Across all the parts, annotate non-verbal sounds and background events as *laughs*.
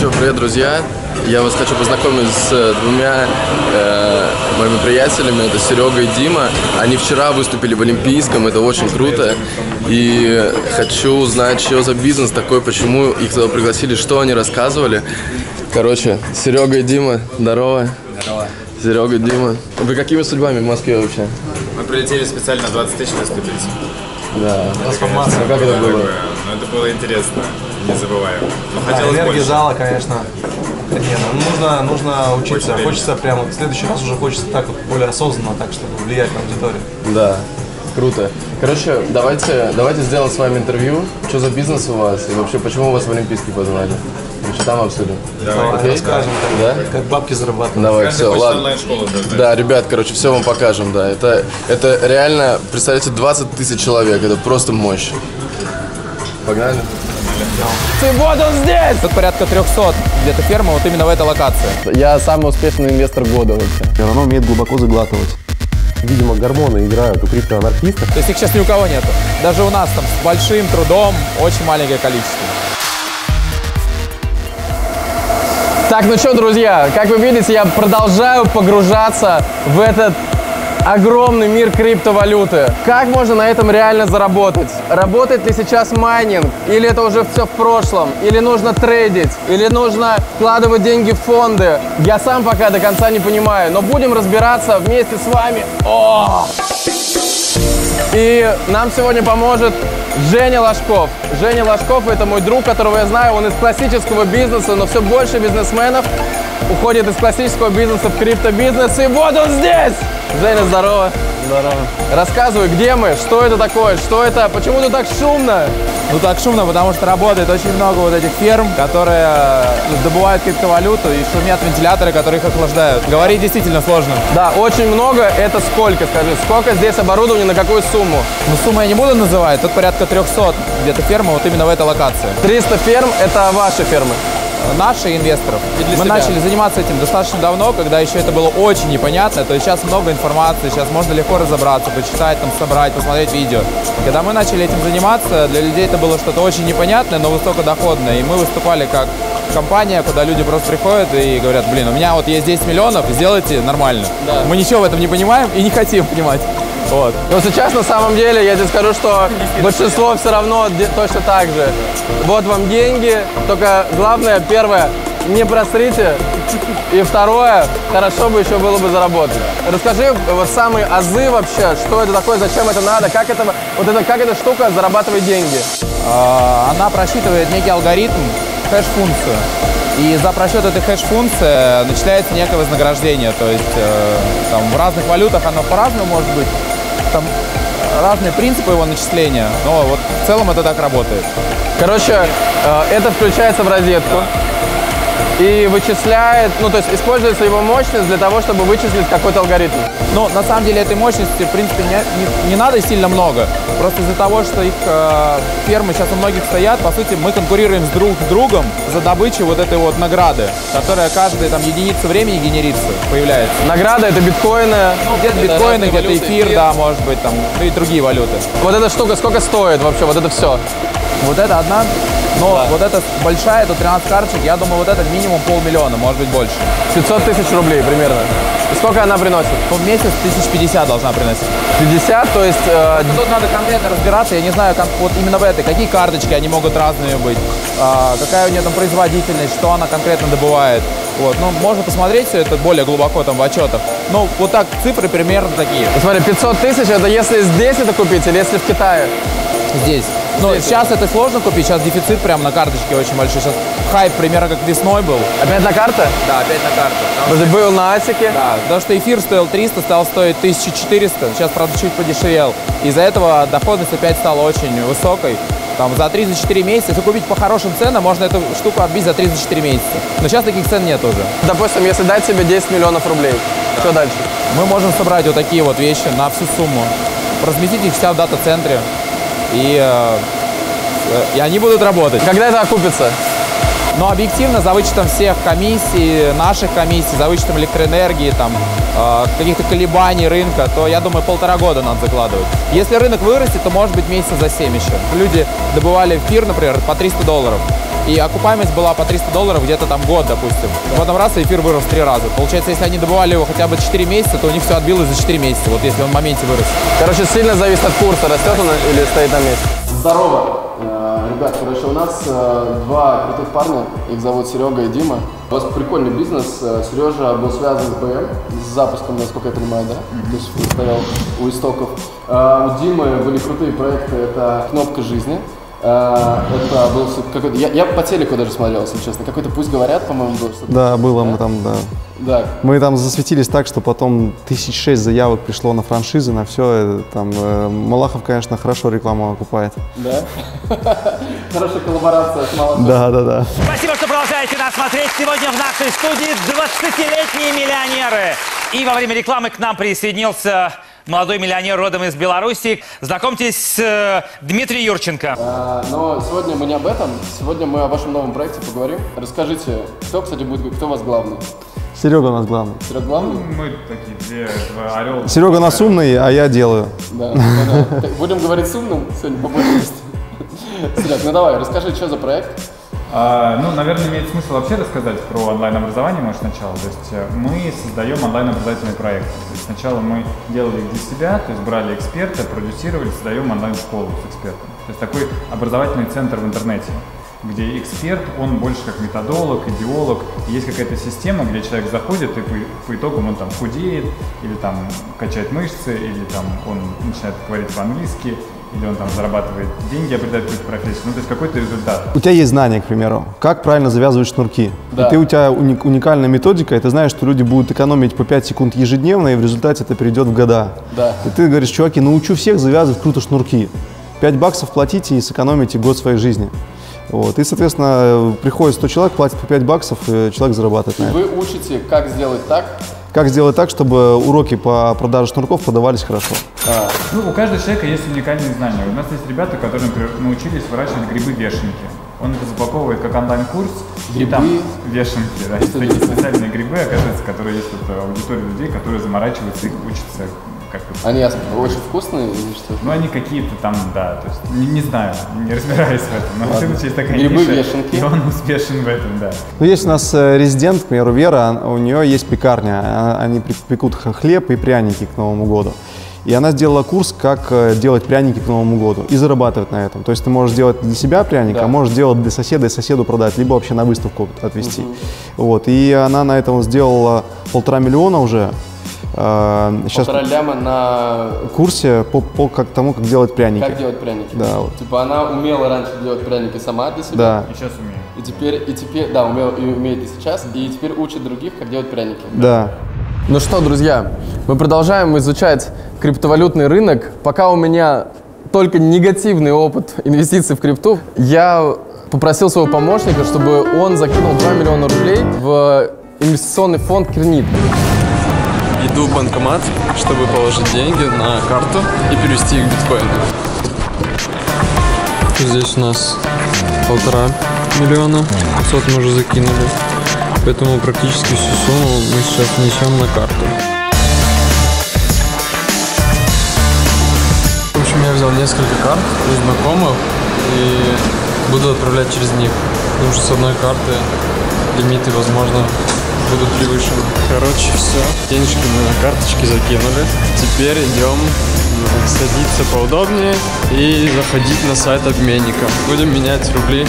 что, привет, друзья. Я вас хочу познакомить с э, двумя э, моими приятелями. Это Серега и Дима. Они вчера выступили в Олимпийском, это очень круто. И хочу узнать, что за бизнес такой, почему их туда пригласили, что они рассказывали. Короче, Серега и Дима, здорово. Здорово. Серега, Дима. Вы какими судьбами в Москве вообще? Мы прилетели специально 20 тысяч выступить. Да. Трансформация. А как это было? Ну, это было интересно, не забываем. Но Да, хотелось энергия больше. зала, конечно. Не, ну, нужно, нужно учиться. времени. Хочется прямо в следующий раз уже хочется так вот более осознанно, так чтобы влиять на аудиторию. Да, круто. Короче, давайте, давайте сделаем с вами интервью. Что за бизнес у вас? И вообще, почему вас в Олимпийский позвали? Короче, там обсудим. Давай, Окей? расскажем, Да? как, бабки зарабатывать. Давай, Каждый все, ладно. Да, ребят, короче, все вам покажем, да. Это, это реально, представляете, 20 тысяч человек, это просто мощь. Погнали? И вот он здесь! Тут порядка 300 где-то ферма вот именно в этой локации. Я самый успешный инвестор года вообще. Оно умеет глубоко заглатывать. Видимо, гормоны играют у криптоанархистов. То есть их сейчас ни у кого нету. Даже у нас там с большим трудом очень маленькое количество. Так, ну что, друзья, как вы видите, я продолжаю погружаться в этот огромный мир криптовалюты. Как можно на этом реально заработать? Работает ли сейчас майнинг? Или это уже все в прошлом? Или нужно трейдить? Или нужно вкладывать деньги в фонды? Я сам пока до конца не понимаю, но будем разбираться вместе с вами. О! И нам сегодня поможет Женя Ложков. Женя Ложков – это мой друг, которого я знаю. Он из классического бизнеса, но все больше бизнесменов уходит из классического бизнеса в криптобизнес. И вот он здесь! Женя, здорово. Здорово. Рассказывай, где мы, что это такое, что это, почему тут так шумно? Ну так шумно, потому что работает очень много вот этих ферм, которые э, добывают криптовалюту и шумят вентиляторы, которые их охлаждают. Говорить действительно сложно. Да, очень много. Это сколько, скажи? Сколько здесь оборудования, на какую сумму? Но сумму я не буду называть, тут порядка 300 где-то ферма вот именно в этой локации. 300 ферм – это ваши фермы. Наши инвесторов. Мы себя. начали заниматься этим достаточно давно, когда еще это было очень непонятно. То есть сейчас много информации, сейчас можно легко разобраться, почитать, там, собрать, посмотреть видео. Когда мы начали этим заниматься, для людей это было что-то очень непонятное, но высокодоходное. И мы выступали как компания, куда люди просто приходят и говорят, блин, у меня вот есть 10 миллионов, сделайте нормально. Мы ничего в этом не понимаем и не хотим понимать. Вот. Но сейчас на самом деле я тебе скажу, что большинство все равно точно так же. Вот вам деньги, только главное, первое, не просрите. И второе, хорошо бы еще было бы заработать. Расскажи вот самые азы вообще, что это такое, зачем это надо, как это, вот это, как эта штука зарабатывает деньги. А, она просчитывает некий алгоритм, хэш-функцию. И за просчет этой хэш-функции начисляется некое вознаграждение. То есть э, там, в разных валютах оно по-разному может быть. Там разные принципы его начисления, но вот в целом это так работает. Короче, э, это включается в розетку и вычисляет, ну то есть используется его мощность для того, чтобы вычислить какой-то алгоритм. Но на самом деле этой мощности, в принципе, не, не- не надо сильно много. Просто из-за того, что их э, фермы сейчас у многих стоят, по сути, мы конкурируем с друг с другом за добычу вот этой вот награды, которая каждая там единица времени генерится, появляется. Награда это биткоины. Где-то биткоины, где-то эфир, да, может быть, там, ну и другие валюты. Вот эта штука сколько стоит вообще, вот это все? Вот это одна, но вот эта большая, это 13 карточек, я думаю, вот это минимум полмиллиона, может быть больше. 500 тысяч рублей примерно. И сколько она приносит? В месяц 1050 должна приносить. 50, то есть э, Тут надо конкретно разбираться, я не знаю, как, вот именно в этой, какие карточки, они могут разными быть, а, какая у нее там производительность, что она конкретно добывает. Вот, ну, можно посмотреть все это более глубоко там в отчетах. Ну, вот так цифры примерно такие. смотри, 500 тысяч это если здесь это купить или если в Китае? Здесь. Но сейчас это сложно купить, сейчас дефицит прямо на карточке очень большой. Сейчас хайп примерно как весной был. Опять на карта? Да, опять на карту. Вроде был на Асике. Да, потому что эфир стоил 300, стал стоить 1400, сейчас, правда, чуть подешевел. Из-за этого доходность опять стала очень высокой. Там за 3-4 месяца, если купить по хорошим ценам, можно эту штуку отбить за 3-4 месяца. Но сейчас таких цен нет уже. Допустим, если дать себе 10 миллионов рублей, что дальше? Мы можем собрать вот такие вот вещи на всю сумму, разместить их вся в дата-центре, и, э, э, и они будут работать. Когда это окупится? Но объективно, за вычетом всех комиссий, наших комиссий, за вычетом электроэнергии, там, э, каких-то колебаний рынка, то, я думаю, полтора года надо закладывать. Если рынок вырастет, то, может быть, месяца за 7 еще. Люди добывали эфир, например, по 300 долларов. И окупаемость была по 300 долларов где-то там год, допустим. Потом раз, и эфир вырос в три раза. Получается, если они добывали его хотя бы 4 месяца, то у них все отбилось за 4 месяца, вот если он в моменте вырос. Короче, сильно зависит от курса, растет он или стоит на месте. Здорово! Э, Ребят, короче, у нас э, два крутых парня, их зовут Серега и Дима. У вас прикольный бизнес. Э, Сережа был связан с БМ, с запуском, насколько я понимаю, да? То есть стоял у истоков. У Димы были крутые проекты, это «Кнопка жизни». Э, Это был с- какой-то... Я, я по телеку даже смотрел, если честно. Какой-то «Пусть говорят», по-моему, был. что-то. Да, было мы там, да. Да. Мы там засветились так, что потом тысяч шесть заявок пришло на франшизы, на все. Там э, Малахов, конечно, хорошо рекламу окупает. Да? *laughs* Хорошая коллаборация с Малаховым. Да, да, да. Спасибо, что продолжаете нас смотреть. Сегодня в нашей студии 20-летние миллионеры. И во время рекламы к нам присоединился молодой миллионер родом из Беларуси. Знакомьтесь, э, Дмитрий Юрченко. А, Но сегодня мы не об этом. Сегодня мы о вашем новом проекте поговорим. Расскажите, кто, кстати, будет, кто у вас главный? Серега у нас главный. Серега главный? Мы такие две, два орел. Серега у нас умный, а я делаю. Да, да, да. Так, Будем говорить с умным сегодня побольше. Серег, ну давай, расскажи, что за проект? А, ну, наверное, имеет смысл вообще рассказать про онлайн-образование, может, сначала. То есть э, мы создаем онлайн-образовательный проект. То есть сначала мы делали их для себя, то есть брали эксперта, продюсировали, создаем онлайн-школу с экспертом. То есть такой образовательный центр в интернете где эксперт, он больше как методолог, идеолог. Есть какая-то система, где человек заходит, и по, по итогам он там худеет, или там качает мышцы, или там он начинает говорить по-английски, или он там зарабатывает деньги, обретает какую-то профессию. Ну, то есть какой-то результат. У тебя есть знания, к примеру, как правильно завязывать шнурки. Да. И ты, у тебя уник- уникальная методика, и ты знаешь, что люди будут экономить по 5 секунд ежедневно, и в результате это перейдет в года. Да. И ты говоришь, чуваки, научу всех завязывать круто шнурки. 5 баксов платите и сэкономите год своей жизни. Вот. И, соответственно, приходит 100 человек, платит по 5 баксов, и человек зарабатывает на это. Вы учите, как сделать так, Как сделать так, чтобы уроки по продаже шнурков продавались хорошо? Ну, у каждого человека есть уникальные знания. У нас есть ребята, которые, например, научились выращивать грибы-вешенки. Он это запаковывает как онлайн-курс. И там Грибы? вешенки, да. Есть такие специальные грибы, оказывается, которые есть вот э, аудитория людей, которые заморачиваются и учатся как это. они очень вкусные или что? Ну, они какие-то там, да, то есть, не, не знаю, не разбираюсь в этом, но в любом случае есть такая Грибы, ниша, вешенки. и он успешен в этом, да. Ну, есть у нас э, резидент, к примеру, Вера, он- у нее есть пекарня. А- Они пек- пекут хлеб и пряники к Новому году. И она сделала курс, как э, делать пряники к Новому году и зарабатывать на этом. То есть ты можешь делать для себя пряник, Да. а можешь делать для соседа и соседу продать, либо вообще на выставку отвезти. Вот. И она на этом сделала полтора миллиона уже. Сейчас Полтора ляма на в курсе по, по как тому, как делать пряники. как делать пряники. Да, вот. Типа она умела раньше делать пряники сама для себя. Да, И сейчас умею. И теперь, и теперь, да, умел, и умеет и сейчас, и теперь учит других, как делать пряники. да. Ну что, друзья, мы продолжаем изучать криптовалютный рынок. Пока у меня только негативный опыт инвестиций в крипту, я попросил своего помощника, чтобы он закинул 2 миллиона рублей в инвестиционный фонд Кернит. Иду в банкомат, чтобы положить деньги на карту и перевести их в биткоины. Здесь у нас полтора миллиона, 500 мы уже закинули. Поэтому практически всю сумму мы сейчас внесем на карту. В общем, я взял несколько карт у знакомых и буду отправлять через них. Потому что с одной карты лимиты, возможно, будут превышены. Короче, все. Денежки мы на карточки закинули. Теперь идем садиться поудобнее и заходить на сайт обменника. Будем менять рубли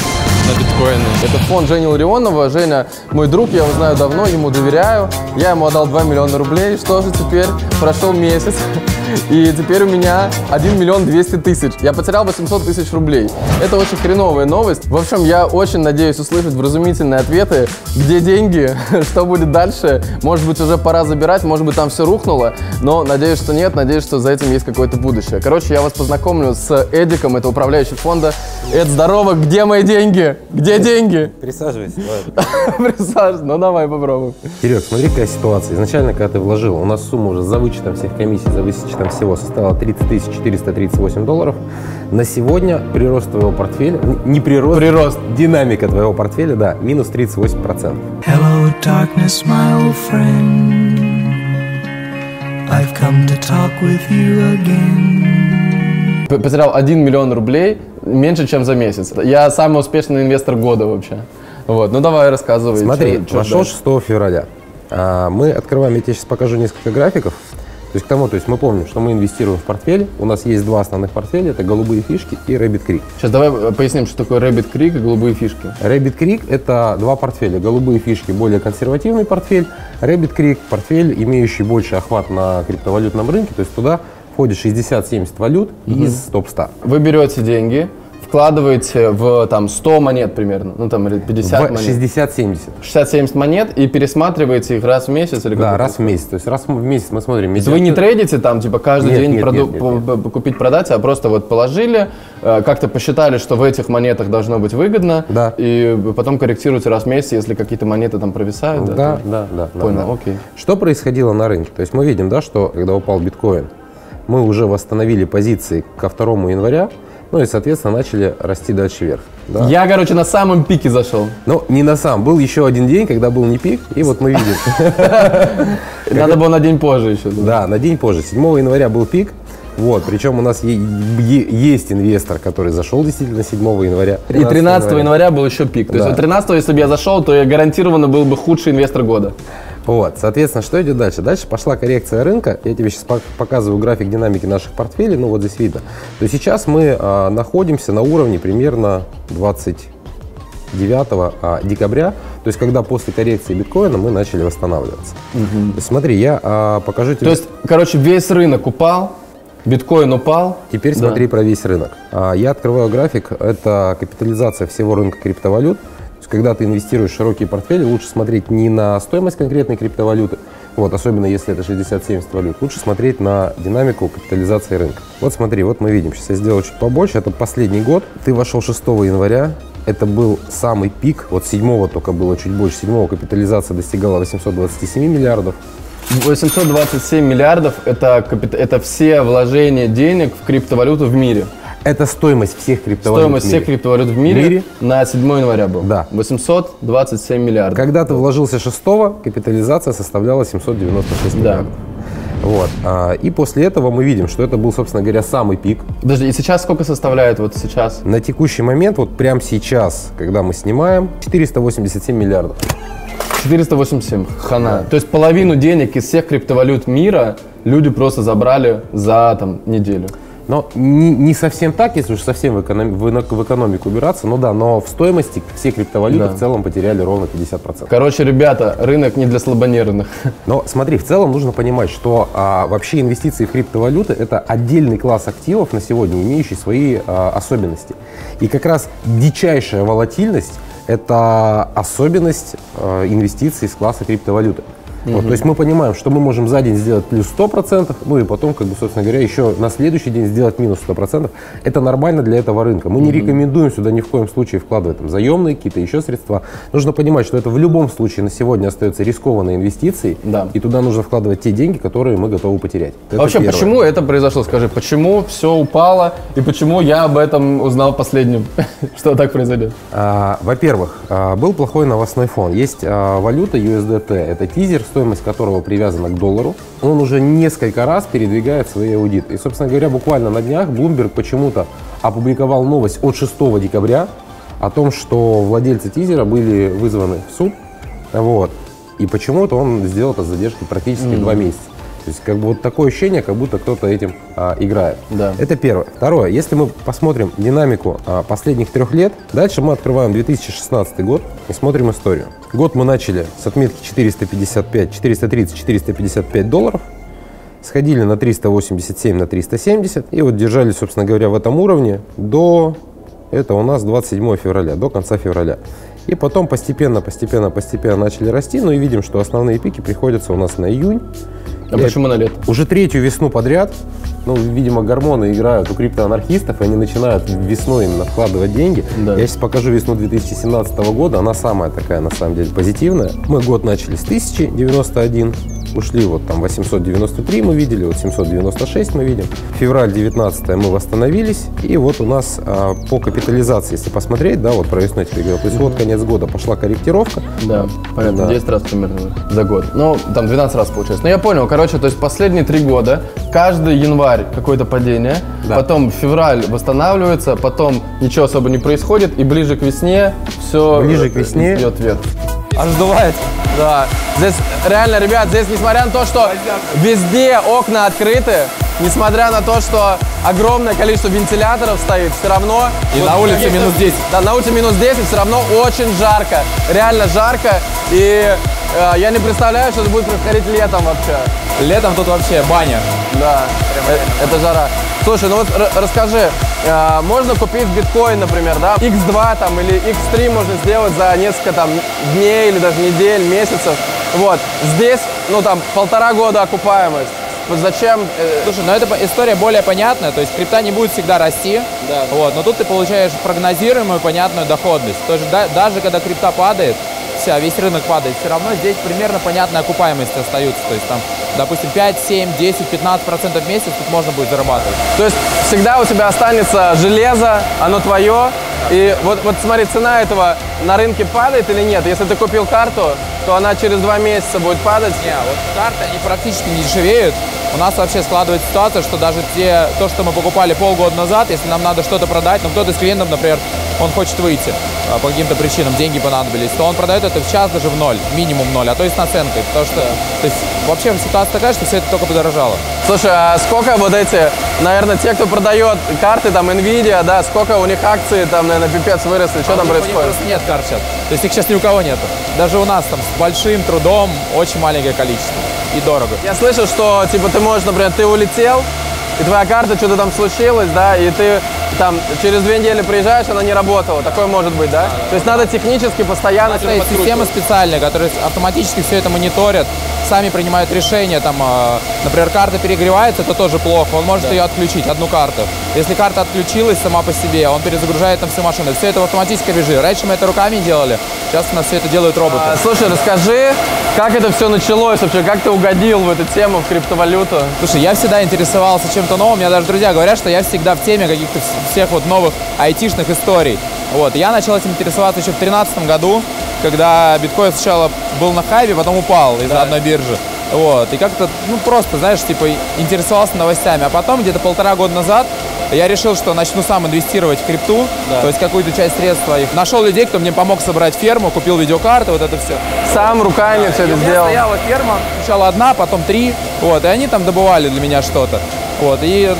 на биткоины. Это фонд Жени Ларионова. Женя мой друг, я его знаю давно, ему доверяю. Я ему отдал 2 миллиона рублей. Что же теперь? Прошел месяц. *laughs* И теперь у меня 1 миллион 200 тысяч. Я потерял 800 тысяч рублей. Это очень хреновая новость. В общем, я очень надеюсь услышать вразумительные ответы. Где деньги? *laughs* Что будет дальше? Может быть, уже пора забирать, может быть, там все рухнуло. Но надеюсь, что нет. Надеюсь, что за этим есть какое-то будущее. Короче, я вас познакомлю с Эдиком, это управляющий фонда. Эд, здорово, где мои деньги? Где деньги? Присаживайся, ладно. *laughs* Присаживайся. Ну давай попробуем. Серег, смотри, какая ситуация. Изначально, когда ты вложил, у нас сумма уже за вычетом всех комиссий, за вычетом всего составила 30 438 долларов. На сегодня прирост твоего портфеля, не прирост, Прирост. динамика твоего портфеля, да, минус 38%. Hello, darkness, my old friend. I've come to talk with you again. Потерял 1 миллион рублей. меньше, чем за месяц. Я самый успешный инвестор года вообще. Вот, ну давай рассказывай. Смотри, вошел дальше. 6 февраля. А, Мы открываем, я тебе сейчас покажу несколько графиков. То есть к тому, то есть мы помним, что мы инвестируем в портфель. У нас есть два основных портфеля, это голубые фишки и Rabbit Creek. Сейчас давай э, поясним, что такое Rabbit Creek и голубые фишки. Rabbit Creek – это два портфеля. Голубые фишки – более консервативный портфель. Rabbit Creek – портфель, имеющий больше охват на криптовалютном рынке. То есть туда входит 60-70 валют из топ-100. Вы берете деньги, вкладываете в там 100 монет примерно, ну там или 50 В монет. 60-70. 60-70 монет и пересматриваете их раз в месяц или Да, как? раз в месяц. То есть раз в месяц мы смотрим. То есть вы не трейдите там, типа, каждый Нет, день нет, проду- нет, нет, п- п- купить-продать, а просто вот положили, э, как-то посчитали, что в этих монетах должно быть выгодно, Да. и потом корректируете раз в месяц, если какие-то монеты там провисают. Да, да, да. да, Понял, да. окей. Что происходило на рынке? То есть мы видим, да, что когда упал биткоин, мы уже восстановили позиции ко 2 января, ну и, соответственно, начали расти дальше вверх. да. Я, короче, на самом пике зашел. Ну, не на самом. Был еще один день, когда был не пик, и вот мы видим. *laughs* Надо было на день позже еще. Да, на день позже. 7 января был пик. Вот, причем у нас есть инвестор, который зашел действительно 7 января. И 13 января был еще пик. То есть Да. вот 13 если бы я зашел, то я гарантированно был бы худший инвестор года. Вот, соответственно, что идет дальше? Дальше пошла коррекция рынка. Я тебе сейчас показываю график динамики наших портфелей. Ну, вот здесь видно. То сейчас мы а, находимся на уровне примерно 29 а, декабря. То есть когда после коррекции биткоина мы начали восстанавливаться. Есть смотри, я а, покажу тебе... То есть, короче, весь рынок упал, биткоин упал. Теперь Да. смотри про весь рынок. А, Я открываю график, это капитализация всего рынка криптовалют. Когда ты инвестируешь в широкие портфели, лучше смотреть не на стоимость конкретной криптовалюты, вот, особенно если это 60-70 валют, лучше смотреть на динамику капитализации рынка. Вот смотри, вот мы видим, сейчас я сделал чуть побольше, это последний год, ты вошел 6 января, это был самый пик, вот 7 только было чуть больше, 7 капитализация достигала 827 миллиардов, 827 миллиардов это, это все вложения денег в криптовалюту в мире. Это стоимость всех криптовалют Стоимость в мире. всех криптовалют в мире, В мире? на 7 января был. Да. 827 миллиардов. Когда ты вложился 6 капитализация составляла 796 миллиардов. Вот. а, И после этого мы видим, что это был, собственно говоря, самый пик. Подожди, и сейчас сколько составляет вот сейчас? На текущий момент, вот прямо сейчас, когда мы снимаем, 487 миллиардов. 487, хана. То есть половину денег из всех криптовалют мира люди просто забрали за там неделю. Но не, не совсем так, если уж совсем в, эконом- в экономику убираться, ну да, но в стоимости все криптовалюты Да. в целом потеряли ровно 50%. Короче, ребята, рынок не для слабонервных. Но смотри, в целом нужно понимать, что а, вообще инвестиции в криптовалюты это отдельный класс активов на сегодня, имеющий свои а, особенности. И как раз дичайшая волатильность это особенность а, инвестиций из класса криптовалюты. Вот, Мгм. то есть мы понимаем, что мы можем за день сделать плюс 100%, ну и потом, как бы, собственно говоря, еще на следующий день сделать минус 100%. Это нормально для этого рынка. Мы не Мгм. рекомендуем сюда ни в коем случае вкладывать там, заемные какие-то еще средства. Нужно понимать, что это в любом случае на сегодня остается рискованной инвестицией, и туда нужно вкладывать те деньги, которые мы готовы потерять. Это Вообще, первое. почему это произошло? Скажи, почему все упало и почему я об этом узнал последним? *laughs* Что так произойдет? А, Во-первых, а, был плохой новостной фон. Есть а, валюта USDT. Это тизер, стоимость которого привязана к доллару. Он уже несколько раз передвигает свои аудиты. И, собственно говоря, буквально на днях Bloomberg почему-то опубликовал новость от 6 декабря о том, что владельцы тизера были вызваны в суд. Вот. И почему-то он сделал это с задержкой практически Мгм. два месяца. То есть как бы вот такое ощущение, как будто кто-то этим а, играет. Да. Это первое. Второе. Если мы посмотрим динамику а, последних трех лет, дальше мы открываем 2016 год и смотрим историю. Год мы начали с отметки 455, 430, 455 долларов, сходили на 387, на 370 и вот держались, собственно говоря, в этом уровне до, это у нас 27 февраля, до конца февраля. И потом постепенно, постепенно, постепенно начали расти, ну и видим, что основные пики приходятся у нас на июнь. А И почему на лето? Уже третью весну подряд, ну, видимо, гормоны играют у криптоанархистов, и они начинают весной именно вкладывать деньги. Я сейчас покажу весну 2017 года, она самая такая, на самом деле, позитивная. Мы год начали с 1091, ушли вот там 893 мы видели, вот 796 мы видим. Февраль 19 мы восстановились, и вот у нас а, по капитализации, если посмотреть, да, вот про весной тебе говорил, то есть вот конец года пошла корректировка. Да, понятно, Да. 10 раз примерно за год. Ну, там 12 раз получается. Ну, я понял, короче, то есть последние три года, каждый январь какое-то падение, Да. потом февраль восстанавливается, потом ничего особо не происходит, и ближе к весне все Ближе к весне. идет вверх. Аж сдувает. Да. Здесь реально, ребят, здесь несмотря на то, что везде окна открыты, несмотря на то, что огромное количество вентиляторов стоит, все равно... И на улице минус 10. Да, на улице минус 10, все равно очень жарко. Реально жарко. И э, я не представляю, что это будет происходить летом вообще. Летом тут вообще баня. Да, э- это жара. Слушай, ну вот расскажи, э, можно купить биткоин, например, да, X2 там или X3 можно сделать за несколько там дней или даже недель, месяцев. Вот, здесь, ну там, полтора года окупаемость. Вот зачем? э, Слушай, ну эта история более понятная, то есть крипта не будет всегда расти, Да. вот, но тут ты получаешь прогнозируемую понятную доходность. То есть да- даже когда крипта падает, вся, весь рынок падает, все равно здесь примерно понятная окупаемость остается. То есть там, допустим, 5, 7, 10, 15 процентов в месяц тут можно будет зарабатывать. То есть всегда у тебя останется железо, оно твое. И вот, вот смотри, цена этого на рынке падает или нет? Если ты купил карту, то она через два месяца будет падать. Не, вот карты, они практически не дешевеют. У нас вообще складывается ситуация, что даже те, то, что мы покупали полгода назад, если нам надо что-то продать, ну кто-то из клиентов, например, он хочет выйти а, по каким-то причинам, деньги понадобились, то он продает это в час даже в ноль, минимум ноль, а то и с наценкой. Потому что, то есть, вообще ситуация такая, что все это только подорожало. Слушай, а сколько вот эти, наверное, те, кто продает карты, там, Nvidia, да, сколько у них акции, там, наверное, пипец выросли, что там У них происходит? нет карт сейчас. То есть их сейчас ни у кого нету. Даже у нас там с большим трудом очень маленькое количество. И дорого. Я слышал, что, типа, ты можешь, например, ты улетел, и твоя карта, что-то там случилось, да, и ты там через две недели приезжаешь, она не работала. Такое может быть, да? То есть надо технически постоянно есть системы специальные, которые автоматически все это мониторят, сами принимают решения. Там, э, например, карта перегревается, это тоже плохо. Он может ее отключить, одну карту. Если карта отключилась сама по себе, он перезагружает там всю машину. Все это в автоматическом режиме. Раньше мы это руками делали, сейчас у нас все это делают роботы. А, слушай, расскажи, как это все началось вообще, как ты угодил в эту тему, в криптовалюту? Слушай, я всегда интересовался чем-то новым. У меня даже друзья говорят, что я всегда в теме каких-то вс- всех вот новых айтишных историй. Вот. Я начал этим интересоваться еще в 2013 году, когда биткоин сначала был на хайпе, потом упал из-за одной биржи. Вот. И как-то, ну, просто, знаешь, типа, интересовался новостями. А потом, где-то полтора года назад, я решил, что начну сам инвестировать в крипту, то есть какую-то часть средств своих. Нашел людей, кто мне помог собрать ферму, купил видеокарты, вот это все. Сам руками все И это сделал. стояла ферма, сначала одна, потом три, вот, и они там добывали для меня что-то. Вот, и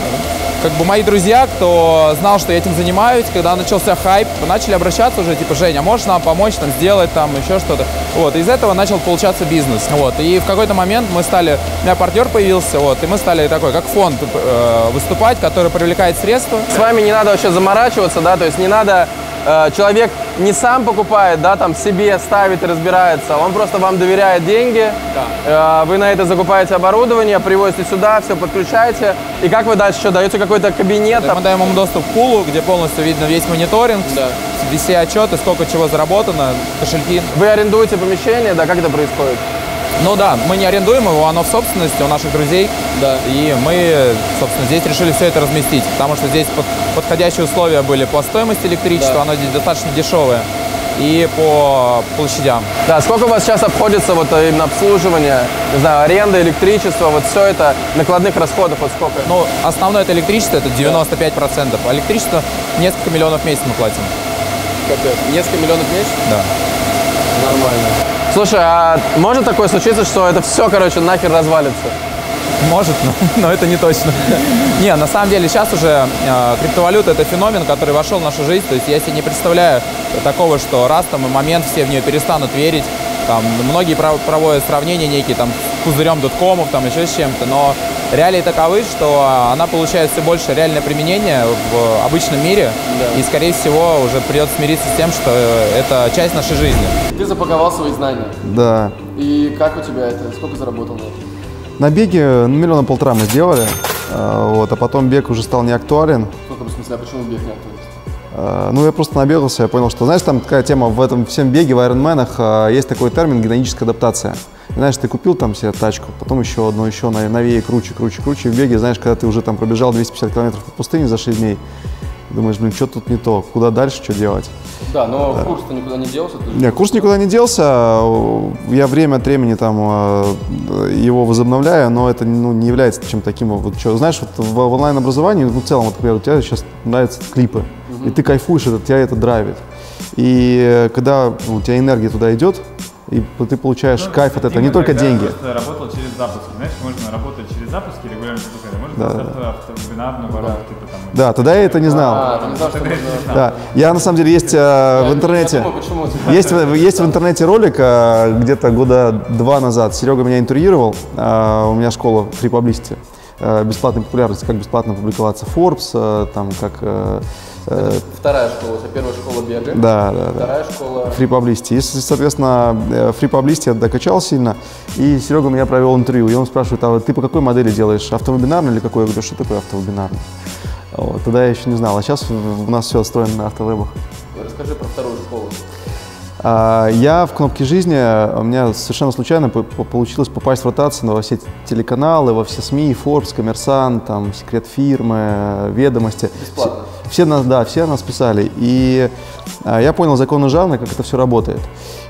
как бы мои друзья, кто знал, что я этим занимаюсь, когда начался хайп, начали обращаться уже, типа, Женя, можешь нам помочь, там, сделать там еще что-то. Вот, из этого начал получаться бизнес. Вот, и в какой-то момент мы стали, у меня партнер появился, вот, и мы стали такой, как фонд э, выступать, который привлекает средства. С вами не надо вообще заморачиваться, да, то есть не надо, э, человек не сам покупает, да, там себе ставит и разбирается, он просто вам доверяет деньги, Э, вы на это закупаете оборудование, привозите сюда, все подключаете, и как вы дальше что, даете какой-то кабинет? Мы даем им доступ к пулу, где полностью видно весь мониторинг, все отчеты, сколько чего заработано, кошельки. Вы арендуете помещение, да, как это происходит? Ну да, мы не арендуем его, оно в собственности у наших друзей. Да. И мы, собственно, здесь решили все это разместить, потому что здесь под- подходящие условия были по стоимости электричества, оно здесь достаточно дешевое, и по площадям. Да, сколько у вас сейчас обходится вот э, именно обслуживание, не знаю, аренда, электричество, вот все это, накладных расходов, вот сколько? Ну, основное это электричество, это 95%, а электричество несколько миллионов в месяц мы платим. Капец, несколько миллионов в месяц? Да. Нормально. Слушай, а может такое случиться, что это все, короче, нахер развалится? Может, но, но это не точно. Не, на самом деле сейчас уже э, криптовалюта это феномен, который вошел в нашу жизнь. То есть я себе не представляю такого, что раз там и момент все в нее перестанут верить. Там многие пров- проводят сравнения некие там с пузырем доткомов, там еще с чем-то, но реалии таковы, что она получает все больше реальное применение в обычном мире, и скорее всего уже придется смириться с тем, что э, это часть нашей жизни. Ты запаковал свои знания. Да. И как у тебя это? Сколько заработал на этом? На беге ну, миллиона полтора мы сделали, а, вот, а потом бег уже стал не актуален. Сколько, в смысле, а почему бег не актуален? А, Ну, я просто набегался, я понял, что, знаешь, там такая тема в этом всем беге, в айронменах, есть такой термин генетическая адаптация. Знаешь, ты купил там себе тачку, потом еще одну, еще новее, круче, круче, круче. В беге, знаешь, когда ты уже там пробежал 250 километров по пустыне за 6 дней, думаешь, блин, что тут не то, куда дальше, что делать? Да, но курс-то никуда не делся. ты же- Не, курс никуда не делся. Я время от времени там э, его возобновляю, но это ну, не является чем-то таким. Вот, что, знаешь, вот в, в онлайн-образовании, ну, в целом, вот, например, у тебя сейчас нравятся клипы, и ты кайфуешь, это, тебя это драйвит. И э, когда ну, у тебя энергия туда идет, и ты получаешь кайф от этого, не только деньги. просто работал через запуски. Знаешь, можно работать через запуски регулярно запускать, а можно Да, автовебинарную воронку, типа там. Да, тогда я это не знал. А, не знал, я. Да, я на самом деле есть э, в интернете. Я думаю, почему типа, Есть, в- есть в интернете ролик э, где-то года два назад. Серега меня интервьюировал. э, у меня школа Free Publicity. э, бесплатной популярности, как бесплатно публиковаться в Forbes, там как... э, э, Вторая школа, тебя первая школа бега. да, да, да. Вторая школа... Free Publicity. И, соответственно, э, Free Publicity я докачал сильно, и Серега меня провел интервью, и он спрашивает, а ты по какой модели делаешь, автовебинарный или какой? Я говорю, что такое автовебинарный? Вот, тогда я еще не знал, а сейчас у нас все отстроено на автовебах. Расскажи про вторую школу. А, Я в «Кнопке жизни», у меня совершенно случайно по- по- получилось попасть в ротацию во все телеканалы, во все СМИ, Forbes, Коммерсант, там, Секрет фирмы, Ведомости. Бесплатно. Все нас, да, все нас писали. И а, я понял законы жанра, как это все работает.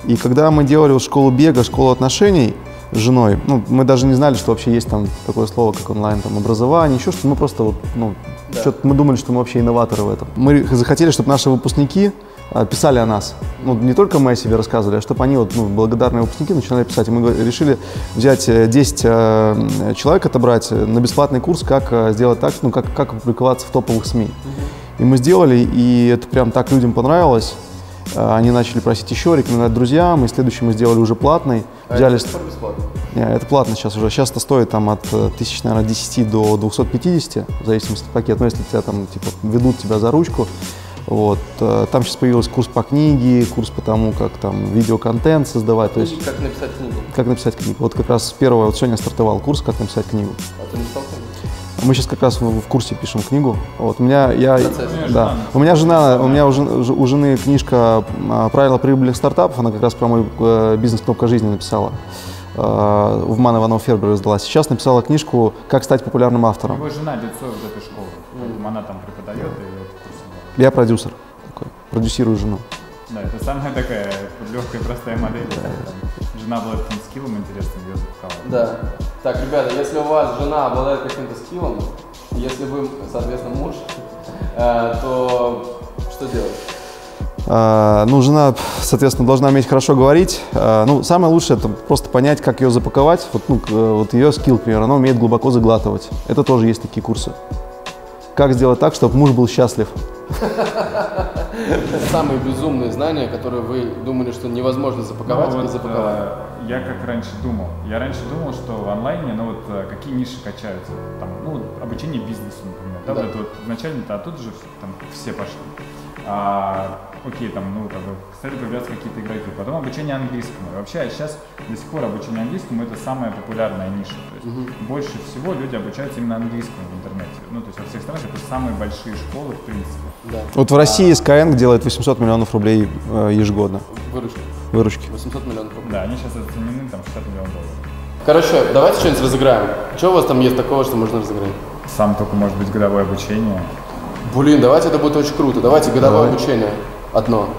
И когда мы делали вот школу бега, школу отношений с женой, ну, мы даже не знали, что вообще есть там такое слово, как онлайн там, образование, еще что-то. Мы просто вот, ну, что-то мы думали, что мы вообще инноваторы в этом. Мы захотели, чтобы наши выпускники писали о нас. Ну, не только мы о себе рассказывали, а чтобы они, вот, ну, благодарные выпускники, начинали писать. И мы решили взять э, 10 э, человек, отобрать э, на бесплатный курс, как э, сделать так, ну, как, как опубликоваться в топовых СМИ. И мы сделали, и это прям так людям понравилось. Э, Они начали просить еще, рекомендовать друзьям, и следующий мы сделали уже платный. А Взяли... это бесплатно? Не, это платно сейчас уже. Сейчас это стоит там от э, тысяч, наверное, 10 до 250, в зависимости от пакета. Но если тебя там, типа, ведут тебя за ручку, вот. э, Там сейчас появился курс по книге, курс по тому, как там видеоконтент создавать. То есть, как написать книгу? как написать книгу. Вот как раз первое, вот сегодня стартовал курс, как написать книгу. А ты стал книгу? Мы сейчас как раз в, в курсе пишем книгу. Вот у меня я, да, у меня жена, у меня у, жен- у жены книжка а, "Правила прибыльных стартапов", она как раз про мой э, бизнес кнопка жизни написала. Э, в Ман Иванов Фербер издала. Сейчас написала книжку «Как стать популярным автором». Его жена лицо вот этой школы. Она там Я продюсер, такой, продюсирую жену. Да, это самая такая легкая, простая модель. Там Жена была каким-то скиллом интересным, ее запаковала. Да. Так, ребята, если у вас жена обладает каким-то скиллом, если вы, соответственно, муж, э, то что делать? А, ну, жена, соответственно, должна уметь хорошо говорить. А, ну, самое лучшее это просто понять, как ее запаковать. Вот, ну, к- вот ее скилл, к примеру, она умеет глубоко заглатывать. Это тоже есть такие курсы. Как сделать так, чтобы муж был счастлив? *laughs* Самые безумные знания, которые вы думали, что невозможно запаковать, Ну, и вот, запаковали. э, я как раньше думал. Я раньше думал, что в онлайне, ну вот э, какие ниши качаются. Там, ну, обучение бизнесу, например. Да, Да. Вот это вот изначально-то оттуда же там все пошли. А, окей, там, ну, как бы, стали появляться какие-то игроки. Потом обучение английскому. И вообще, сейчас до сих пор обучение английскому это самая популярная ниша. То есть больше всего люди обучаются именно английскому в интернете. Ну, то есть во всех странах это самые большие школы, в принципе. Вот в России Skyeng делает 800 миллионов рублей э, ежегодно Выручка. выручки. 800 миллионов рублей. Да, они сейчас оценены там 60 миллионов долларов. Короче, давайте что-нибудь разыграем. Что у вас там есть такого, что можно разыграть? Сам только может быть годовое обучение. Блин, давайте это будет очень круто. Давайте годовое обучение. Одно.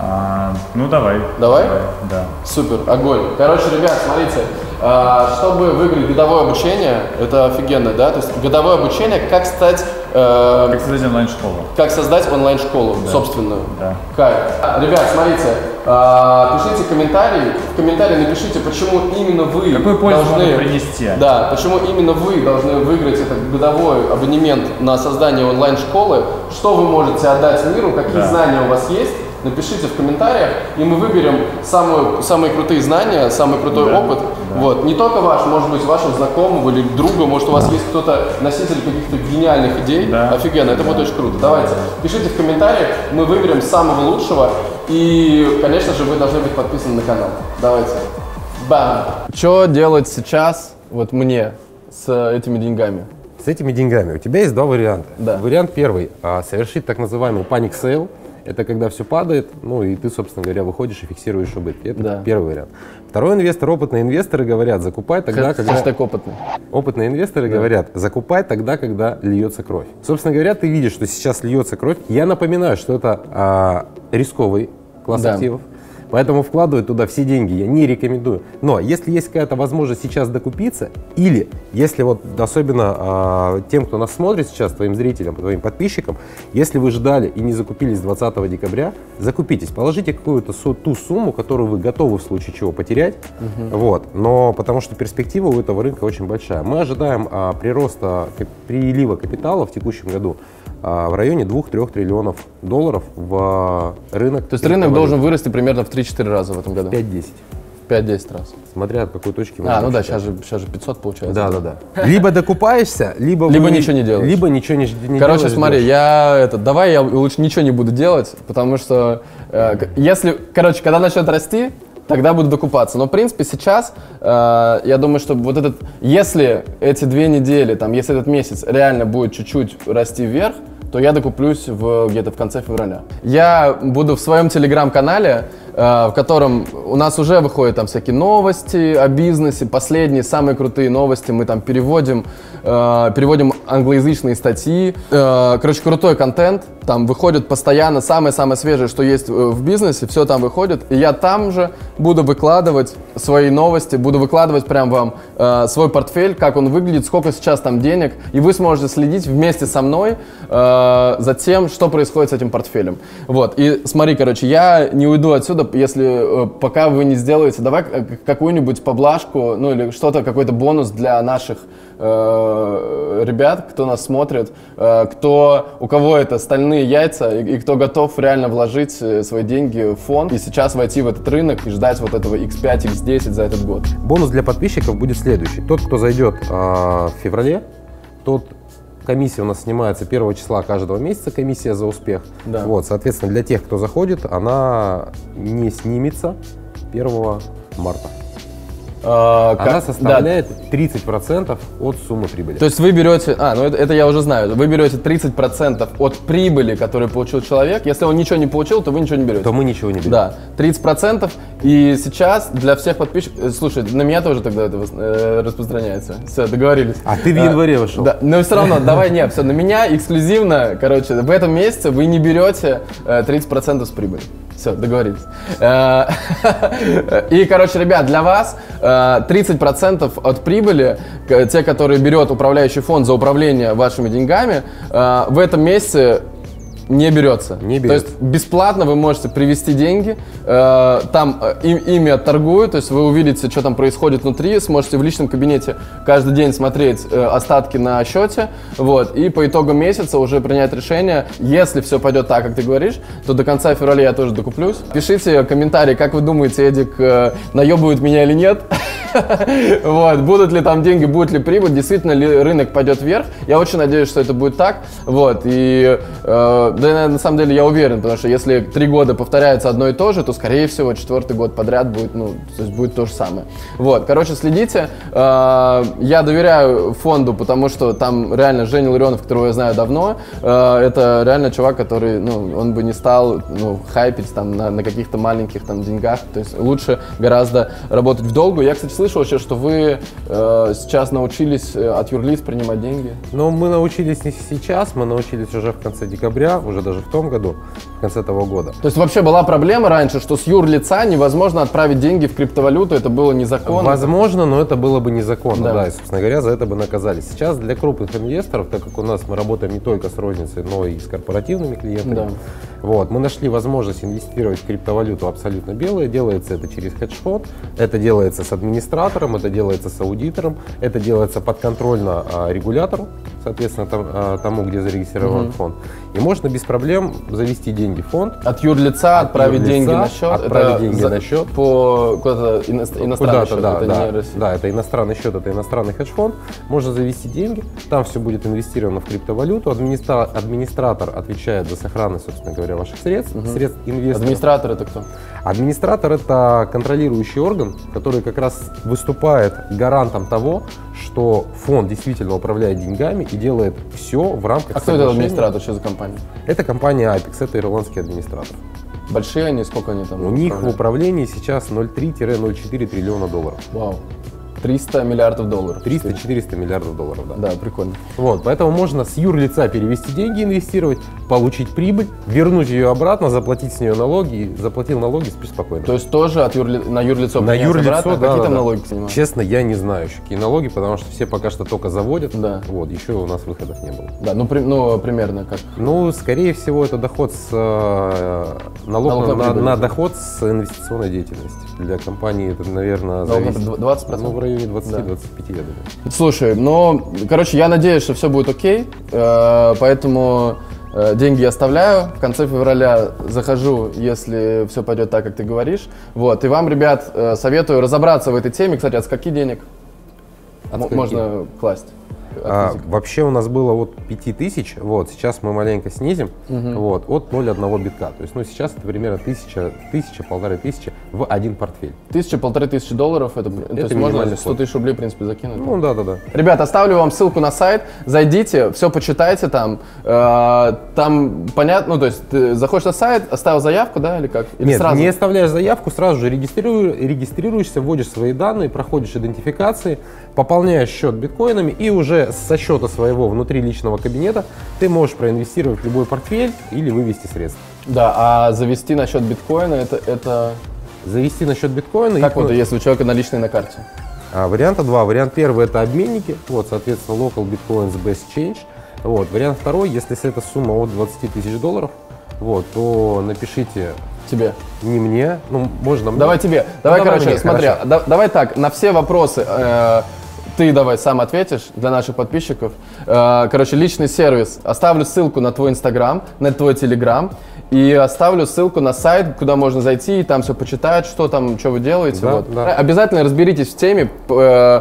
А, ну давай. Давай? Да. Супер, огонь. Короче, ребят, смотрите, а, чтобы выиграть годовое обучение, это офигенно, да? То есть годовое обучение, как стать... э, Как создать онлайн-школу. как создать онлайн-школу собственную. Да. Кайф. Ребят, смотрите, а, пишите комментарии. В комментарии напишите, почему именно вы Какую пользу должны... принести? Да, почему именно вы должны выиграть этот годовой абонемент на создание онлайн-школы, что вы можете отдать миру, какие Да. знания у вас есть. Напишите в комментариях, и мы выберем самую, самые крутые знания, самый крутой Да, опыт. да. Вот. Не только ваш, может быть, вашего знакомого или друга, может, у вас есть кто-то носитель каких-то гениальных идей. Да. Офигенно, это будет очень круто. Давайте, пишите в комментариях, мы выберем самого лучшего. И, конечно же, вы должны быть подписаны на канал. Давайте. Бам! Что делать сейчас, вот мне, с этими деньгами? С этими деньгами у тебя есть два варианта. Да. Вариант первый а, совершить так называемый panic sale Это когда все падает, ну и ты, собственно говоря, выходишь и фиксируешь убытки. Это Да. первый вариант. Второй инвестор, опытные инвесторы говорят, закупай тогда, Хэш- когда... Хэштег опытный. Опытные инвесторы говорят, закупай тогда, когда льется кровь. Собственно говоря, ты видишь, что сейчас льется кровь. Я напоминаю, что это а, рисковый класс Да. активов. Поэтому вкладывать туда все деньги я не рекомендую. Но если есть какая-то возможность сейчас докупиться, или если вот особенно а, тем, кто нас смотрит сейчас, твоим зрителям, твоим подписчикам, если вы ждали и не закупились 20 декабря, закупитесь, положите какую-то су- ту сумму, которую вы готовы в случае чего потерять. Вот. Но потому что перспектива у этого рынка очень большая. Мы ожидаем а, прироста прилива капитала в текущем году в районе 2-3 триллионов долларов в а, рынок. То есть рынок должен вырасти примерно в 3-4 раза в этом году? 5-10. 5-10 раз. Смотря от какой точки А, ну да, сейчас же, сейчас же 500 получается. Да, да, да. Либо докупаешься, либо... Либо вы- ничего не делаешь. Либо ничего не, не Короче, делаешь, смотри, я это, давай я лучше ничего не буду делать, потому что э, если, короче, когда начнет расти, тогда буду докупаться. Но в принципе сейчас э, я думаю, что вот этот, если эти две недели, там, если этот месяц реально будет чуть-чуть расти вверх, то я докуплюсь в, где-то в конце февраля. Я буду в своем телеграм-канале, э, в котором у нас уже выходят там всякие новости о бизнесе, последние самые крутые новости. Мы там переводим, э, переводим англоязычные статьи. Э, короче, крутой контент. Там выходит постоянно самое-самое свежее, что есть э, в бизнесе, все там выходит. И я там же буду выкладывать свои новости, буду выкладывать прям вам э, свой портфель, как он выглядит, сколько сейчас там денег. И вы сможете следить вместе со мной э, за тем, что происходит с этим портфелем. Вот. И смотри, короче, я не уйду отсюда, если э, пока вы не сделаете, давай э, какую-нибудь поблажку, ну или что-то, какой-то бонус для наших э, ребят, кто нас смотрит, э, кто, у кого это стальные яйца и, и кто готов реально вложить э, свои деньги в фонд и сейчас войти в этот рынок и ждать вот этого x5, x10 за этот год. Бонус для подписчиков будет следующий. Тот, кто зайдет а, в феврале, тот комиссия у нас снимается 1 числа каждого месяца, комиссия за успех. Да. Вот, соответственно, для тех, кто заходит, она не снимется 1 марта. Э, как- Она да, составляет 30% от суммы прибыли. То есть вы берете, а, ну это, это я уже знаю, вы берете 30% от прибыли, которую получил человек. Если он ничего не получил, то вы ничего не берете. То мы ничего не берем. Да, 30%. И сейчас для всех подписчиков, э, слушай, на меня тоже тогда это э, распространяется. Все, договорились. А ты в январе вышел. Да, но все равно, давай, нет, все, на меня эксклюзивно, короче, в этом месяце вы не берете э, 30% с прибыли. Все, договорились. *laughs* И, короче, ребят, для вас 30% от прибыли, те, которые берет управляющий фонд за управление вашими деньгами, э, в этом месяце не берется. Не То берется. есть бесплатно вы можете привести деньги, э, там э, им, ими отторгуют, то есть вы увидите, что там происходит внутри, сможете в личном кабинете каждый день смотреть э, остатки на счете, вот, и по итогу месяца уже принять решение, если все пойдет так, как ты говоришь, то до конца февраля я тоже докуплюсь. Пишите комментарии, как вы думаете, Эдик э, наебывает меня или нет. *laughs* Вот, будут ли там деньги, будет ли прибыль, действительно ли рынок пойдет вверх. Я очень надеюсь, что это будет так. Вот, и э, да, на самом деле я уверен, потому что если три года повторяется одно и то же, то, скорее всего, четвертый год подряд будет, ну, то есть будет то же самое. Вот, короче, следите. Э, я доверяю фонду, потому что там реально Женя Ларионов, которого я знаю давно, э, это реально чувак, который, ну, он бы не стал, ну, хайпить там на, на каких-то маленьких там деньгах. То есть лучше гораздо работать в долгу. Я, кстати, слышал еще, что вы э, сейчас научились э, от юрлиц принимать деньги. Но мы научились не сейчас, мы научились уже в конце декабря, уже даже в том году, в конце того года. То есть вообще была проблема раньше, что с юрлица невозможно отправить деньги в криптовалюту, это было незаконно. Возможно, но это было бы незаконно, Да. да. и, собственно говоря, за это бы наказали. Сейчас для крупных инвесторов, так как у нас мы работаем не только с розницей, но и с корпоративными клиентами, Да. Вот, мы нашли возможность инвестировать в криптовалюту абсолютно белое. Делается это через хедж-фонд, это делается с администратором, это делается с аудитором, это делается подконтрольно а, регулятору, соответственно, там, а, тому, где зарегистрирован Мгм. фонд. И можно без проблем завести деньги в фонд, От юрлица От отправить юрлица деньги на счет. отправить это деньги за- на счет. По куда-то ино- иностранный Куда-то, счет, да, это да, не Россия. да, это иностранный счет, это иностранный хедж-фонд. Можно завести деньги, там все будет инвестировано в криптовалюту. Администра- администратор отвечает за сохранность, собственно говоря, ваших средств, средств инвесторов. Администратор это кто? Администратор это контролирующий орган, который как раз выступает гарантом того, что фонд действительно управляет деньгами и делает все в рамках А кто соглашения. администратор, что за компания? Это компания Apex, это ирландский администратор. Большие они, сколько они там? У них в управлении сейчас 0,3-0,4 триллиона долларов. Вау. 300 миллиардов долларов. 300-400 миллиардов долларов, да. Да, прикольно. Вот, поэтому можно с юрлица перевести деньги, инвестировать, получить прибыль, вернуть ее обратно, заплатить с нее налоги, заплатил налоги, спишь спокойно. То есть тоже от юрли... на юрлицо на юрлицо, обратно, да, какие да, там да. налоги снимают? Честно, я не знаю еще какие налоги, потому что все пока что только заводят. Да. Вот, еще у нас выходов не было. Да, ну, при- ну примерно как. Ну, скорее всего, это доход с э, налог, Налог на на, прибыль. на доход с инвестиционной деятельности. Для компании это, наверное, зависит. 20%? Ну, в районе 20-25, Да. я думаю. Слушай, ну, короче, я надеюсь, что все будет окей, э, поэтому э, деньги я оставляю. В конце февраля захожу, если все пойдет так, как ты говоришь. Вот, и вам, ребят, э, советую разобраться в этой теме. Кстати, от скольки денег От м- скольки? можно класть? А, вообще у нас было от 5000, вот, сейчас мы маленько снизим, Мгм. вот, от 0,1 битка. То есть, ну, сейчас это примерно 1000, 1000, полторы тысячи в один портфель. Тысяча, полторы тысячи долларов, это, то есть можно минимальный 100 вход. тысяч рублей, в принципе, закинуть. Ну, да-да-да. Ребят, оставлю вам ссылку на сайт, зайдите, все почитайте там. Э, там понятно, ну то есть ты заходишь на сайт, оставил заявку, да, или как? Или Нет, сразу? не оставляешь заявку, сразу же регистрирую- регистрируешься, вводишь свои данные, проходишь идентификации, пополняешь счет биткоинами и уже со счета своего внутри личного кабинета ты можешь проинвестировать в любой портфель или вывести средства. Да, а завести на счет биткоина это, это Завести на счет биткоина. как и вот если у человека наличные на карте? А, варианта два. Вариант первый это обменники, вот, соответственно, local bitcoins best change. Вот. Вариант второй, если это сумма от 20 тысяч долларов, вот, то напишите Тебе. не мне, ну, можно мне. Давай тебе. Ну, Давай, короче, мне, смотри, да- давай так, на все вопросы э, ты давай сам ответишь для наших подписчиков. Э, короче, личный сервис. Оставлю ссылку на твой инстаграм, на твой телеграм. И оставлю ссылку на сайт, куда можно зайти и там все почитать, что там, что вы делаете. Да, вот. да. Обязательно разберитесь в теме. э,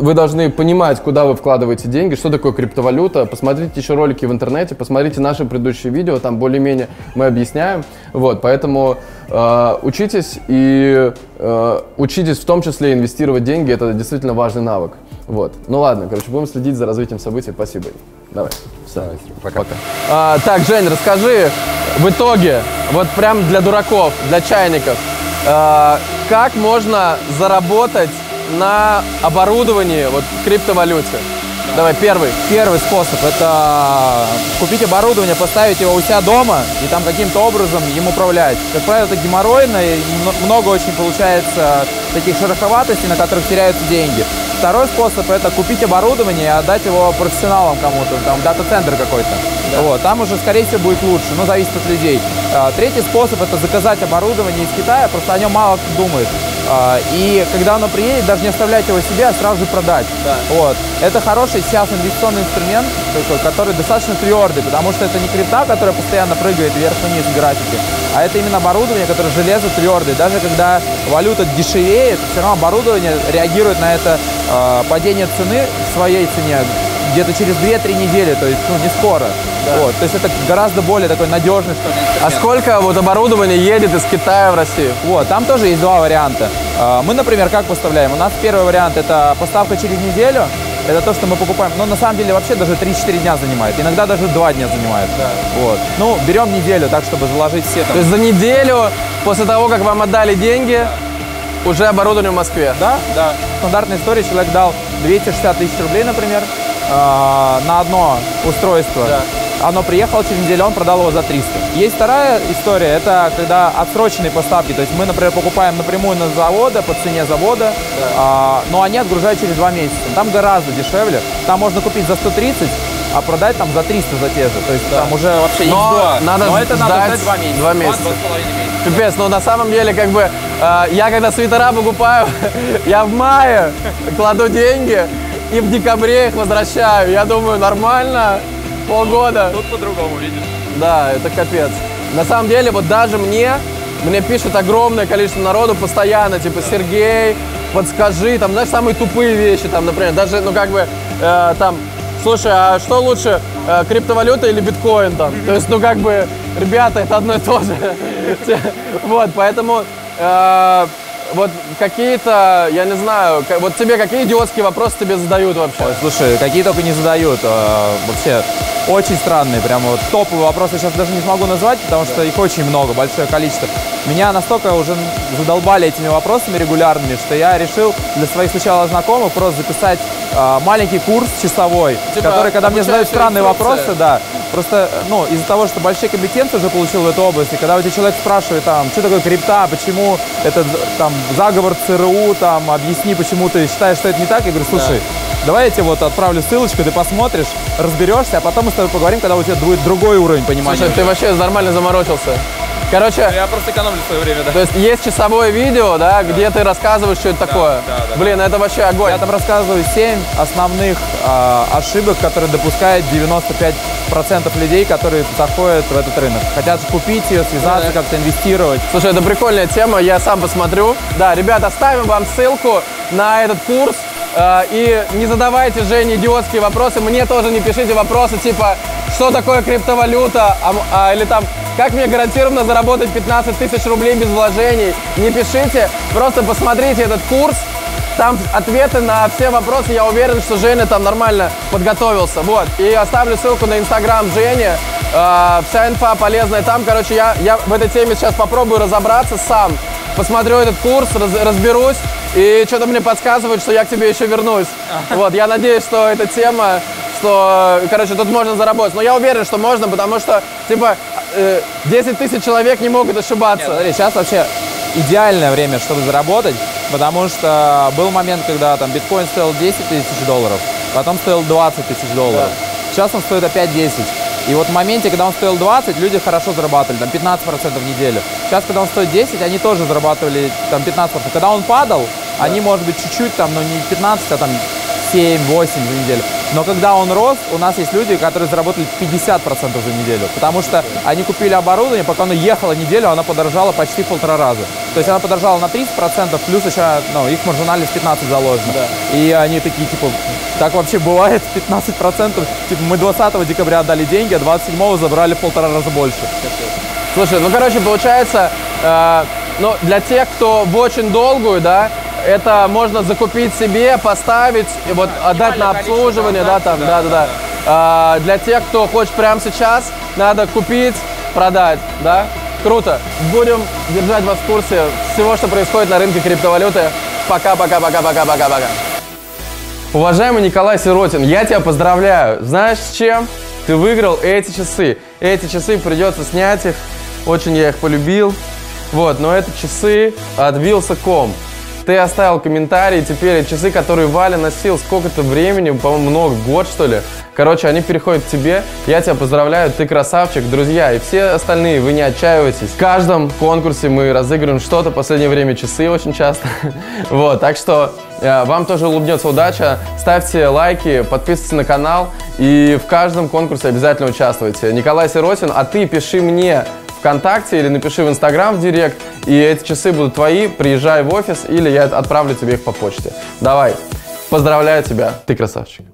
Вы должны понимать, куда вы вкладываете деньги, что такое криптовалюта. Посмотрите еще ролики в интернете, посмотрите наши предыдущие видео, там более-менее мы объясняем. Вот, поэтому э, учитесь и э, учитесь в том числе инвестировать деньги. Это действительно важный навык. Вот. Ну ладно, короче, будем следить за развитием событий. Спасибо. Давай. Всё. Давай, пока. А, так, Жень, расскажи в итоге, вот прям для дураков, для чайников, а, как можно заработать на оборудовании вот в криптовалюте? Давай, первый. Первый способ – это купить оборудование, поставить его у себя дома и там каким-то образом им управлять. Как правило, это геморройно, и мно- много очень получается таких шероховатостей, на которых теряются деньги. Второй способ – это купить оборудование и отдать его профессионалам кому-то, там, дата-центр какой-то. Вот, там уже, скорее всего, будет лучше, но зависит от людей. А, Третий способ – это заказать оборудование из Китая, просто о нем мало кто думает. А, И когда оно приедет, даже не оставлять его себе, а сразу же продать. Вот. Это хороший сейчас инвестиционный инструмент, такой, который достаточно твердый, потому что это не крипта, которая постоянно прыгает вверх-вниз в графике, а это именно оборудование, которое железо твердое. Даже когда валюта дешевеет, все равно оборудование реагирует на это падение цены в своей цене где-то через 2-3 недели, то есть ну, не скоро. Вот. То есть это гораздо более такой надежный, что ли, А сколько вот оборудования едет из Китая в Россию? Вот, там тоже есть два варианта. А, Мы, например, как поставляем? У нас первый вариант – это поставка через неделю. Это то, что мы покупаем. Но на самом деле вообще даже 3-4 дня занимает. Иногда даже 2 дня занимает. Вот. Ну, берем неделю так, чтобы заложить все там. То есть за неделю после того, как вам отдали деньги, уже оборудование в Москве? Да, да. Стандартная история. Человек дал 260 тысяч рублей, например, а, на одно устройство. Оно приехало через неделю, он продал его за 300. Есть вторая история, это когда отсроченные поставки. То есть мы, например, покупаем напрямую на завода, по цене завода, а, но они отгружают через два месяца. Там гораздо дешевле. Там можно купить за 130, а продать там за 300 за те же. То есть там уже вообще Но X2. надо но это надо ждать ждать два месяца. два месяца. Два, два с половиной месяца. Пипец, ну на самом деле, как бы, э, я когда свитера покупаю, *laughs* я в мае кладу деньги и в декабре их возвращаю. Я думаю, нормально, полгода. Тут по-другому, видишь. Да, это капец. На самом деле, вот даже мне, мне пишет огромное количество народу постоянно, типа, Сергей, подскажи, там, знаешь, самые тупые вещи, там, например, даже, ну, как бы, э, там, слушай, а что лучше, э, криптовалюта или биткоин, там? То есть, ну, как бы, ребята, это одно и то же. *laughs* Вот, поэтому, э, вот какие-то, я не знаю, вот тебе какие идиотские вопросы тебе задают вообще? Ой, слушай, какие только не задают. э, Вообще очень странные, прямо вот топовые вопросы сейчас даже не смогу назвать, потому что их очень много, большое количество. Меня настолько уже задолбали этими вопросами регулярными, что я решил для своих сначала знакомых просто записать э, маленький курс часовой, Типа который, когда мне задают странные инструкция. вопросы, да, просто, ну, из-за того, что большие компетенции уже получил в этой области, когда у тебя человек спрашивает, там, что такое крипта, почему это, там, заговор ЦРУ, там, объясни, почему ты считаешь, что это не так, я говорю, слушай, давай я тебе вот отправлю ссылочку, ты посмотришь, разберешься, а потом мы с тобой поговорим, когда у тебя будет другой уровень понимания. Слушай, ты вообще нормально заморочился. Короче, Я просто экономлю свое время, да. то есть есть часовое видео, да, где ты рассказываешь, что это такое. да, да. Блин, это вообще огонь. Я там рассказываю 7 основных а, ошибок, которые допускают 95% людей, которые заходят в этот рынок. Хотят купить ее, связаться, как-то инвестировать. Слушай, это прикольная тема, я сам посмотрю. Да, ребят, оставим вам ссылку на этот курс. Э, И не задавайте Жене идиотские вопросы. Мне тоже не пишите вопросы типа, что такое криптовалюта, а а, или там, как мне гарантированно заработать 15 тысяч рублей без вложений. Не пишите, просто посмотрите этот курс. Там ответы на все вопросы, я уверен, что Женя там нормально подготовился. Вот. И оставлю ссылку на инстаграм Жени. Э, вся инфа полезная там. Короче, я, я в этой теме сейчас попробую разобраться сам. Посмотрю этот курс, раз- разберусь. И что-то мне подсказывает, что я к тебе еще вернусь. Вот, я надеюсь, что эта тема, что, короче, тут можно заработать. Но я уверен, что можно, потому что, типа, э, 10 тысяч человек не могут ошибаться. Смотри, сейчас вообще идеальное время, чтобы заработать, потому что был момент, когда там биткоин стоил 10 тысяч долларов, потом стоил 20 тысяч долларов. Сейчас он стоит опять 10. И вот в моменте, когда он стоил 20, люди хорошо зарабатывали, там 15% в неделю. Сейчас, когда он стоит 10, они тоже зарабатывали там 15%. Когда он падал, они, может быть, чуть-чуть там, но не 15, а там 7-8 за неделю. Но когда он рос, у нас есть люди, которые заработали 50% за неделю. Потому что они купили оборудование, пока оно ехало неделю, оно подорожало почти в полтора раза. То есть она подорожала на 30%, плюс еще ну, их маржинальность 15 заложена. И они такие, типа, так вообще бывает, *laughs* 15%. Типа мы 20 декабря отдали деньги, а 27 забрали в полтора раза больше. Слушай, ну, короче, получается, э, ну, для тех, кто в очень долгую, да, это можно закупить себе, поставить, и вот отдать на обслуживание, да, там, да, да, да. А, для тех, кто хочет прямо сейчас, надо купить, продать, да. Круто. Будем держать вас в курсе всего, что происходит на рынке криптовалюты. Пока, пока, пока, пока, пока, пока. Уважаемый Николай Сиротин, я тебя поздравляю. Знаешь с чем? Ты выиграл эти часы. Эти часы придется снять их. Очень я их полюбил. Вот, но это часы от Wheels.com. Ты оставил комментарий, теперь часы, которые Валя носил сколько-то времени, по-моему, много, год что ли. Короче, они переходят к тебе. Я тебя поздравляю, ты красавчик, друзья. И все остальные, вы не отчаивайтесь. В каждом конкурсе мы разыгрываем что-то. В последнее время часы очень часто. *laughs* Вот, так что э, вам тоже улыбнется удача. Ставьте лайки, подписывайтесь на канал. И в каждом конкурсе обязательно участвуйте. Николай Сиротин, а ты пиши мне ВКонтакте или напиши в Инстаграм в Директ, и эти часы будут твои, приезжай в офис, или я отправлю тебе их по почте. Давай, поздравляю тебя, ты красавчик.